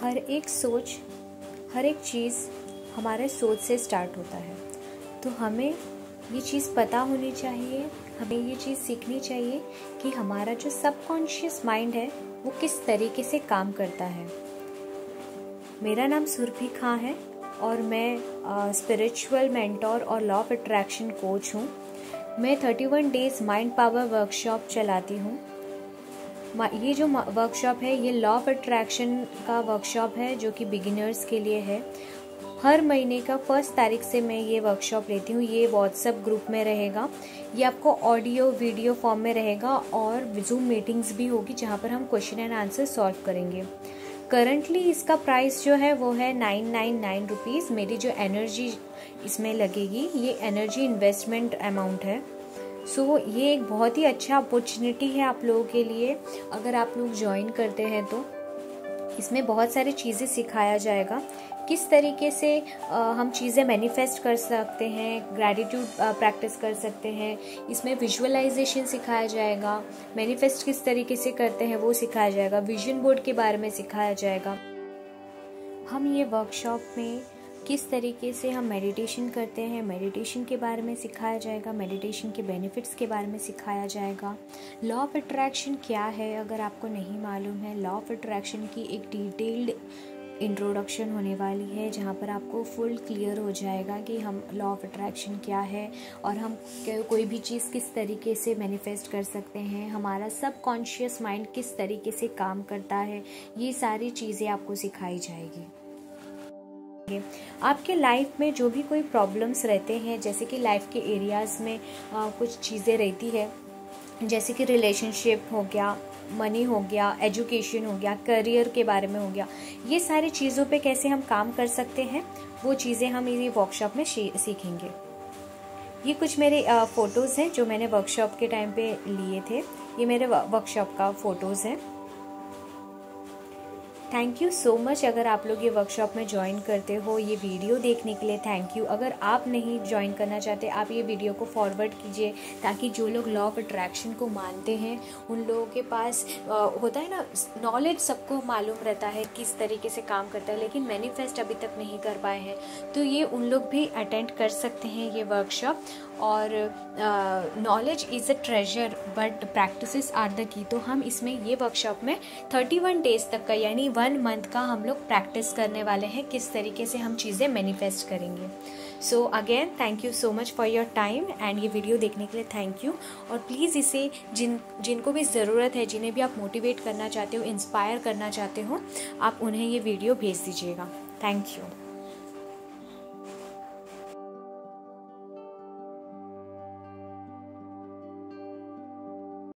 हर एक सोच, हर एक चीज़ हमारे सोच से स्टार्ट होता है। तो हमें ये चीज़ पता होनी चाहिए, हमें ये चीज़ सीखनी चाहिए कि हमारा जो सबकॉन्शियस माइंड है, वो किस तरीके से काम करता है। मेरा नाम सुरभि खां है और मैं स्पिरिचुअल मेंटोर और लॉ ऑफ़ अट्रैक्शन कोच हूँ। मैं 31 डेज़ माइंड पावर वर्कशॉप चलाती हूँ। ये जो वर्कशॉप है, ये लॉ ऑफ़ अट्रैक्शन का वर्कशॉप है, जो कि बिगिनर्स के लिए है। हर महीने का फ़र्स्ट तारीख से मैं ये वर्कशॉप लेती हूँ, ये व्हाट्सएप ग्रुप में रहेगा। ये आपको ऑडियो वीडियो फॉर्म में रहेगा और जूम मीटिंग्स भी होगी, जहाँ पर हम क्वेश्चन एंड आंसर सॉल्व करेंगे। करंटली इसका प्राइस जो है, वो है नाइन नाइन नाइन रुपीज़ मेरी जो एनर्जी इसमें लगेगी, ये एनर्जी इन्वेस्टमेंट अमाउंट है। सो so, ये एक बहुत ही अच्छा अपॉर्चुनिटी है आप लोगों के लिए। अगर आप लोग ज्वाइन करते हैं तो। इसमें बहुत सारी चीज़ें सिखाया जाएगा। किस तरीके से हम चीज़ें मैनिफेस्ट कर सकते हैं ग्रैटिट्यूड प्रैक्टिस कर सकते हैं। इसमें विजुअलाइजेशन सिखाया जाएगा। मैनिफेस्ट किस तरीके से करते हैं वो सिखाया जाएगा। विजन बोर्ड के बारे में सिखाया जाएगा। हम ये वर्कशॉप में किस तरीके से हम मेडिटेशन करते हैं मेडिटेशन के बारे में सिखाया जाएगा मेडिटेशन के बेनिफिट्स के बारे में सिखाया जाएगा। लॉ ऑफ़ अट्रैक्शन क्या है, अगर आपको नहीं मालूम है लॉ ऑफ़ अट्रैक्शन की एक डिटेल्ड इंट्रोडक्शन होने वाली है, जहाँ पर आपको फुल क्लियर हो जाएगा कि हम लॉ ऑफ़ अट्रैक्शन क्या है और हम कोई भी चीज़ किस तरीके से मैनिफेस्ट कर सकते हैं, हमारा सब कॉन्शियस माइंड किस तरीके से काम करता है, ये सारी चीज़ें आपको सिखाई जाएगी। आपके लाइफ में जो भी कोई प्रॉब्लम्स रहते हैं जैसे कि लाइफ के एरियाज़ में आ, कुछ चीज़ें रहती है जैसे कि रिलेशनशिप हो गया मनी हो गया एजुकेशन हो गया करियर के बारे में हो गया ये सारी चीज़ों पे कैसे हम काम कर सकते हैं वो चीज़ें हम ये वर्कशॉप में सीखेंगे। ये कुछ मेरे फ़ोटोज़ हैं जो मैंने वर्कशॉप के टाइम पे लिए थे। ये मेरे वर्कशॉप का फ़ोटोज़ हैं। थैंक यू सो मच अगर आप लोग ये वर्कशॉप में ज्वाइन करते हो ये वीडियो देखने के लिए थैंक यू अगर आप नहीं ज्वाइन करना चाहते आप ये वीडियो को फॉरवर्ड कीजिए ताकि जो लोग लॉ ऑफ़ अट्रैक्शन को मानते हैं उन लोगों के पास आ, होता है ना नॉलेज सबको मालूम रहता है किस तरीके से काम करता है लेकिन मैनिफेस्ट अभी तक नहीं कर पाए हैं। तो ये उन लोग भी अटेंड कर सकते हैं ये वर्कशॉप और knowledge is a treasure but practice are the key तो हम इसमें ये वर्कशॉप में थर्टी वन डेज़ तक का यानी वन मंथ का हम लोग प्रैक्टिस करने वाले हैं किस तरीके से हम चीज़ें मैनिफेस्ट करेंगे। So again thank you so much for your time and ये वीडियो देखने के लिए थैंक यू और प्लीज़ इसे जिन, जिनको भी ज़रूरत है, जिन्हें भी आप मोटिवेट करना चाहते हो इंस्पायर करना चाहते हो, आप उन्हें ये वीडियो भेज दीजिएगा। Thank you